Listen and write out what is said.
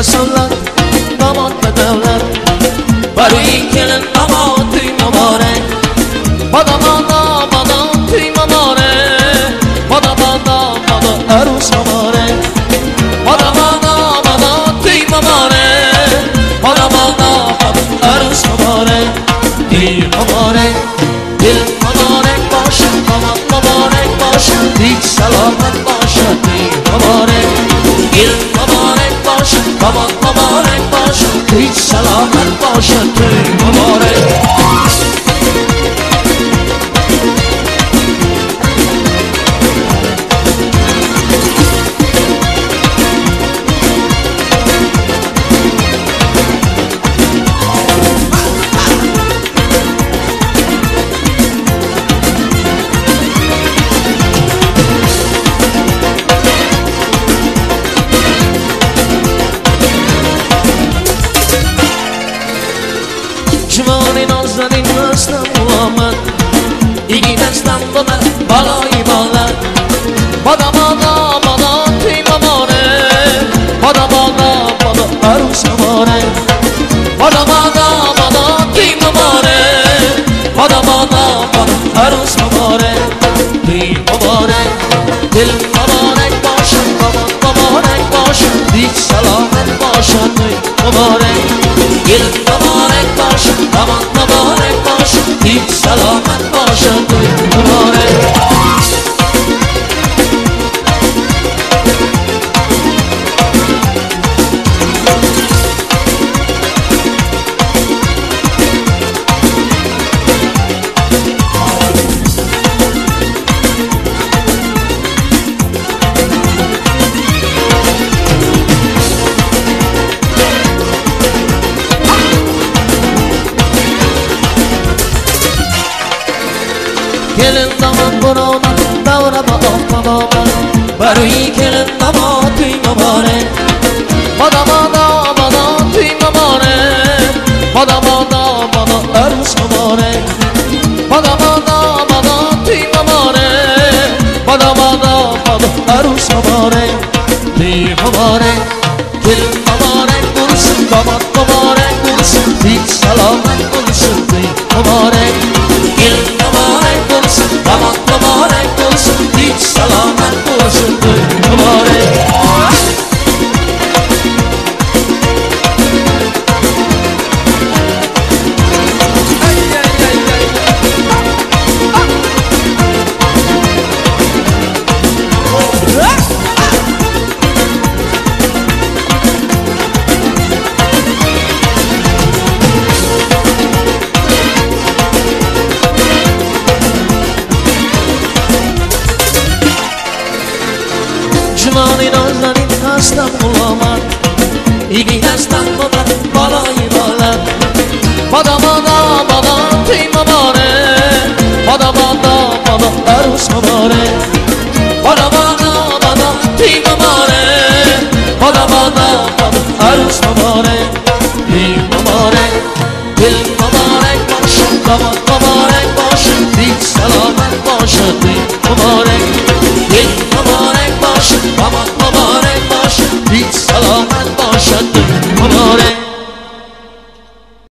سلت داماد به دولت بروی کلن داماد توی مبارک بادا بادا بادا توی مبارک بادا بادا بادا عروس مبارک بادا بادا بادا توی مبارک بادا بادا بادا عروس مبارک دیر مبارک دستم با من بالای بالت بادا بادا بادا توی مماره بادا بادا بادا عروس مباره بادا بادا بادا توی مماره بادا بادا بادا عروس مباره توی مباره دل مبارک باشه بابا مبارک باشه دیگ سلامت باشه توی مبارک دل مبارک باشه kelin zaman burona davrama olma oh, baba Barui kelin dama tuyma bane Bada bada bada tuyma bane Bada bada bada ermişma bane Bada bada bada tuyma bane Bada bada bada ermişma bane Tuyma bane kelin dama renk duruşun damat dama renk duruşun Hiç salam. هستم غلامت ایگی هستم بودن بالای بالت بادا بادا بادا توی مباره بادا بادا بادا عروس مباره بادا بادا بادا توی مباره بادا بادا بادا عروس مباره توی مباره دل مبارک باشه داماد مبارک باشه دیگ سلامت